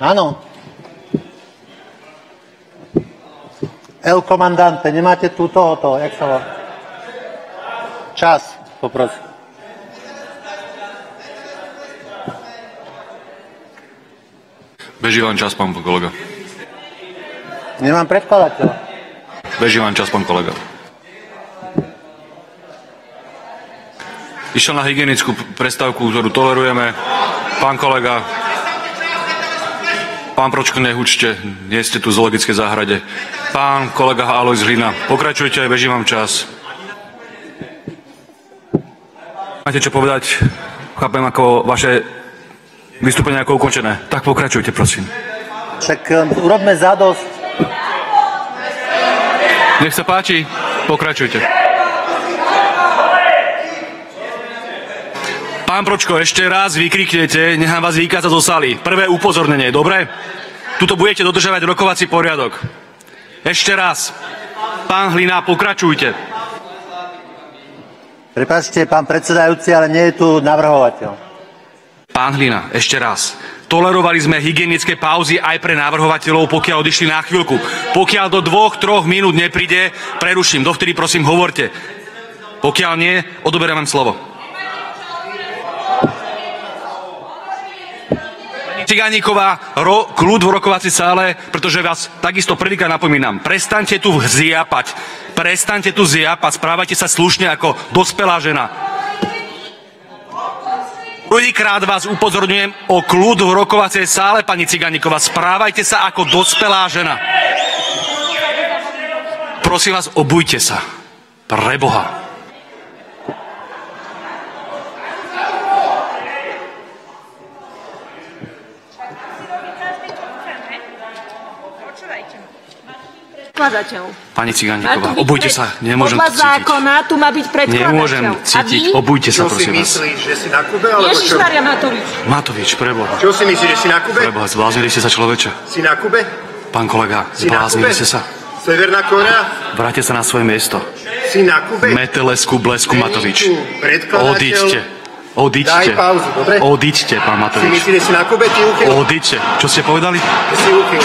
Áno. El komandante, nemáte tu tohoto, jak sa volá? Čas, poprosím. Beží vám čas, pán kolega. Nemám predkladateľa. Beží vám čas, pán kolega. Išiel na hygienickú prestávku, ktorú tolerujeme. Pán kolega, pán Pročko, nehučte, nie ste tu v zoologickej záhrade. Pán kolega Alois Hlina, pokračujte, beží vám čas. Máte čo povedať? Chápem ako vaše vystúpenie ako ukončené. Tak pokračujte, prosím. Však um, urobme zadosť. Nech sa páči, pokračujte. Pán Pročko, ešte raz vykriknete, nechám vás vykázať zo sály. Prvé upozornenie, dobre? Tuto budete dodržovať rokovací poriadok. Ešte raz. Pán Hlina, pokračujte. Prepačte, pán predsedajúci, ale nie je tu navrhovateľ. Pán Hlina, ešte raz. Tolerovali sme hygienické pauzy aj pre navrhovateľov, pokiaľ odišli na chvíľku. Pokiaľ do dvoch, troch minút nepríde, preruším. Dovtedy prosím hovorte. Pokiaľ nie, odoberám vám slovo. Ciganíková, ro, kľud v rokovacej sále, pretože vás takisto prvýkrát napomínam. Prestaňte tu zjapať. Prestaňte tu zjapať. Správajte sa slušne ako dospelá žena. Druhýkrát vás upozorňujem o kľud v rokovacej sále, pani Ciganíková. Správajte sa ako dospelá žena. Prosím vás, obujte sa. Preboha. Predkladateľ. Pani Ciganíková, obujte sa. Nemôžem Podľa cítiť. zákona tu má byť predkladateľ. Nemôžem cítiť. vy? Obujte sa, Čo si prosím vás. myslíš, že si na Kube, alebo čo? Ježišmaria Matovič. Matovič, preboha. Čo si myslíš, že si na Kube? Preboha, zbláznili ste sa človeče. Si na Kube? Pán kolega, Si zbláznili ste sa. Severná Korea? Vráťte sa na svoje miesto. Si na Kube? Metelesku, blesku, Není Matovič. Odíďte. Odíďte. Daj pauzu, dobre? Odíďte, pán Si Matovič. myslíš, že si na Kube, ty uchyl? Odíďte. Čo ste povedali? Si uchyl.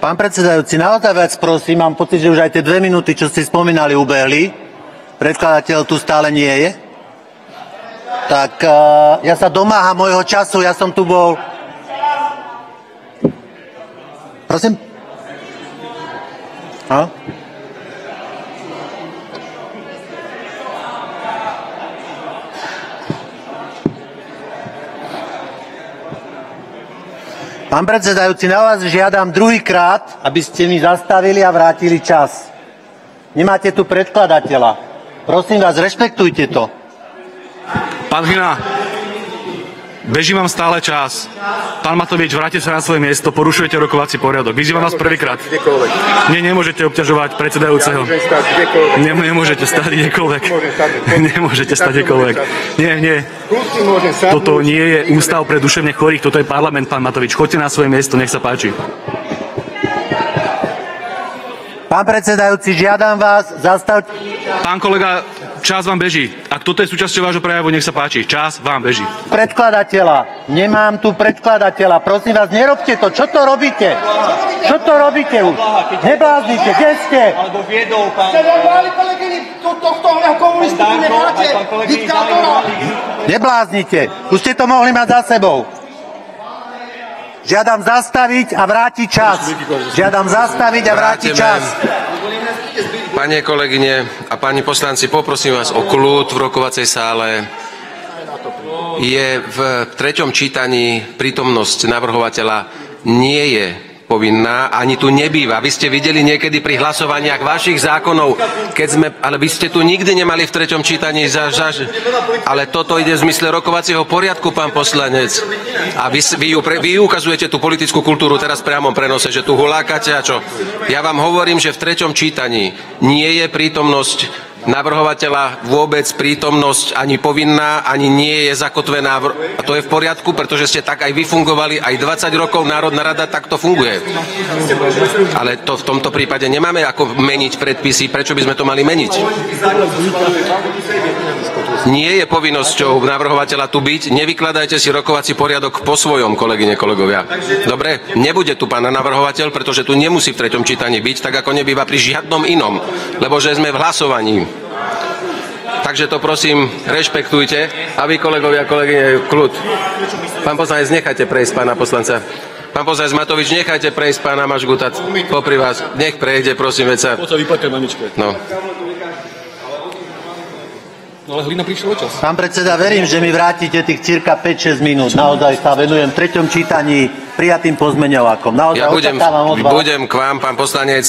Pán, predsedajúci, naozaj vás prosím, mám pocit, že už aj tie dve minúty, čo ste spomínali, ubehli. Predkladateľ tu stále nie je. Tak uh, ja sa domáham môjho času, ja som tu bol... Prosím? A? Pán predsedajúci, na vás žiadam druhýkrát, aby ste mi zastavili a vrátili čas. Nemáte tu predkladateľa. Prosím vás, rešpektujte to. Pán Hina, beží vám stále čas. Pán Matovič, vráťte sa na svoje miesto, porušujete rokovací poriadok. Vyzývam vás prvýkrát. Nie, nemôžete obťažovať predsedajúceho. Ne, nemôžete stať kdekoľvek. Nemôžete stať kdekoľvek. Nie, nie. Toto nie je ústav pre duševne chorých, toto je parlament, pán Matovič. Choďte na svoje miesto, nech sa páči. Pán predsedajúci, žiadam vás, zastavte... Pán kolega, čas vám beží. Toto je súčasťou vášho prejavu, nech sa páči. Čas vám beží. predkladateľa. Nemám tu predkladateľa. Prosím vás, nerobte to. Čo to robíte? Čo to robíte už? Nebláznite, kde ste? alebo viedol pán Ste volali Pelegrini, to, tohto komunistu tu necháte, diktátora. Nebláznite. Už ste to mohli mať za sebou. Žiadam zastaviť a vrátiť čas. Žiadam zastaviť a vrátiť čas. Pane kolegyne a páni poslanci, poprosím vás o kľud v rokovacej sále. Je v treťom čítaní prítomnosť navrhovateľa nie je povinná, ani tu nebýva. Vy ste videli niekedy pri hlasovaniach vašich zákonov, keď sme, ale vy ste tu nikdy nemali v treťom čítaní za, za ale toto ide v zmysle rokovacieho poriadku, pán poslanec. A vy, vy, ju vy ukazujete tú politickú kultúru teraz priamom prenose, že tu hulákate a čo? Ja vám hovorím, že v treťom čítaní nie je prítomnosť navrhovateľa vôbec prítomnosť ani povinná, ani nie je zakotvená. A to je v poriadku, pretože ste tak aj vyfungovali, aj 20 rokov Národná rada takto funguje. Ale to v tomto prípade nemáme ako meniť predpisy, prečo by sme to mali meniť? Nie je povinnosťou navrhovateľa tu byť, nevykladajte si rokovací poriadok po svojom, kolegyne, kolegovia. Dobre, nebude tu pán navrhovateľ, pretože tu nemusí v treťom čítaní byť, tak ako nebýva pri žiadnom inom, lebo že sme v hlasovaní. Takže to prosím, rešpektujte. A vy, kolegovia, kolegyne, kľud. Pán poslanec, nechajte prejsť pána poslanca. Pán poslanec Matovič, nechajte prejsť pána Mažguta popri vás. Nech prejde, prosím, veď sa... No. No ale Hlina prišiel čas. Pán predseda, verím, že mi vrátite tých cirka 5-6 minút. Naozaj sa venujem v treťom čítaní prijatým pozmeňovákom. Naozaj Ja budem, budem k vám, pán poslanec,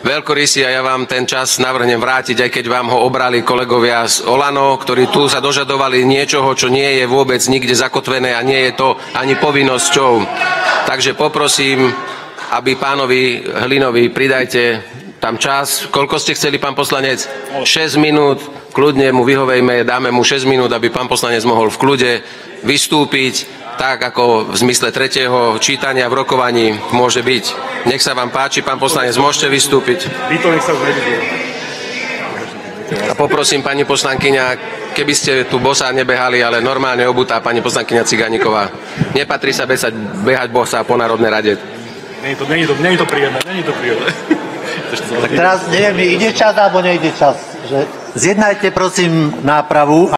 veľkorysý a ja vám ten čas navrhnem vrátiť, aj keď vám ho obrali kolegovia z Olano, ktorí tu sa dožadovali niečoho, čo nie je vôbec nikde zakotvené a nie je to ani povinnosťou. Takže poprosím, aby pánovi Hlinovi pridajte tam čas. Koľko ste chceli, pán poslanec? 6 minút. Kľudne mu vyhovejme, dáme mu 6 minút, aby pán poslanec mohol v kľude vystúpiť tak, ako v zmysle tretieho čítania v rokovaní môže byť. Nech sa vám páči, pán poslanec, môžete vystúpiť. A poprosím pani poslankyňa, keby ste tu bosa nebehali, ale normálne obutá pani poslankyňa Ciganíková. Nepatrí sa behať, behať bosa po Národnej rade. Je to, je to, je to príjemné, je to príjemné. Tak teraz neviem, ide čas alebo nejde čas. Zjednajte prosím nápravu